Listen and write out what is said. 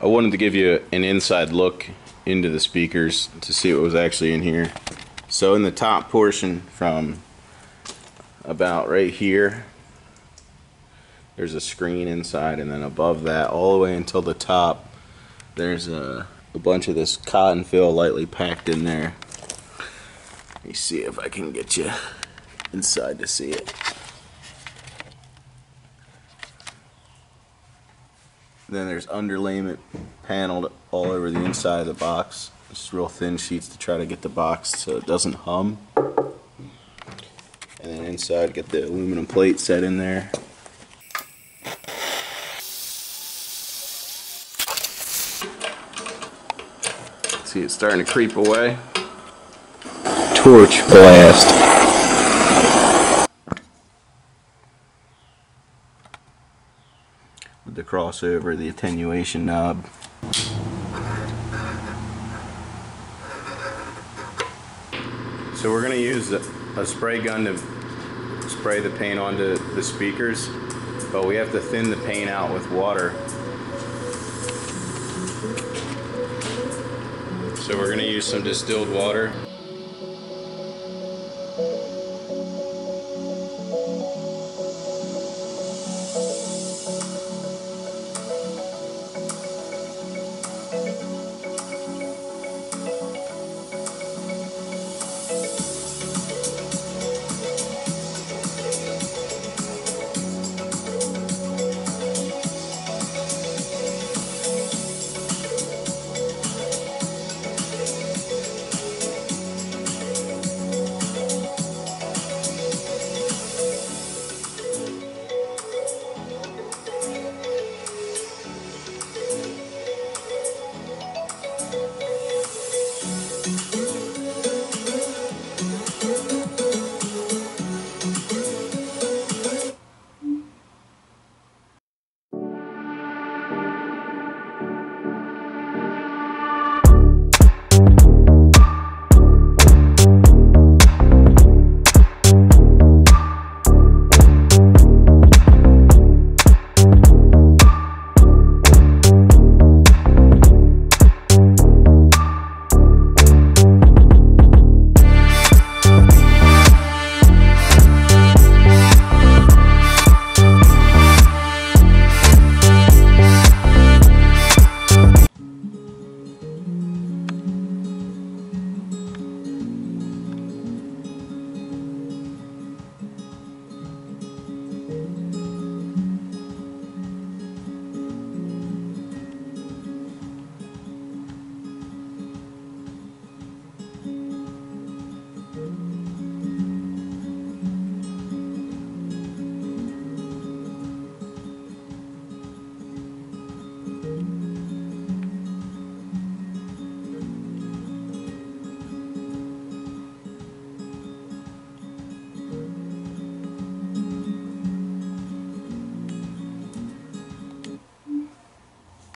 I wanted to give you an inside look into the speakers to see what was actually in here. So in the top portion from about right here, there's a screen inside and then above that all the way until the top, there's a, a bunch of this cotton fill lightly packed in there. Let me see if I can get you inside to see it. Then there's underlayment paneled all over the inside of the box. Just real thin sheets to try to get the box so it doesn't hum. And then inside, get the aluminum plate set in there. See, it's starting to creep away. Torch blast. with the crossover, the attenuation knob. So we're gonna use a, spray gun to spray the paint onto the speakers, but we have to thin the paint out with water. So we're gonna use some distilled water.